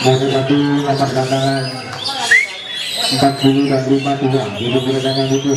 Mendapati nomor tantangan 40 dan 52 Jadi berdangan itu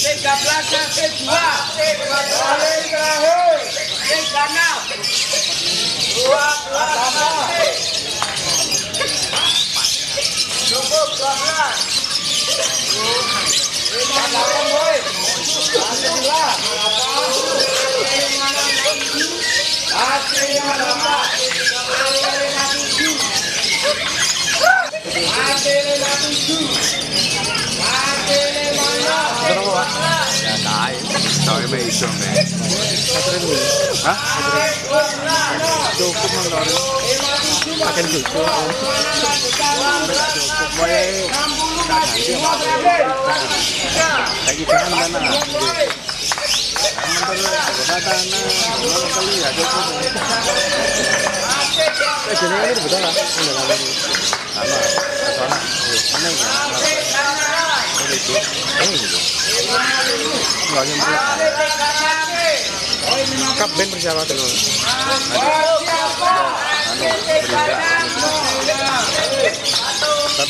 Tiga belas sampai dua. Tiga enam. Dua belas Salvation man. Hah? Cukup menurut. Lori. Akan cukup. Cukup wae. Lagi jangan mana. Ya jenenge ini persiapan.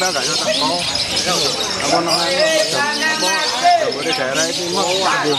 ta cả cho ta có nó còn nó hay nó có để trẻ đây thì mất được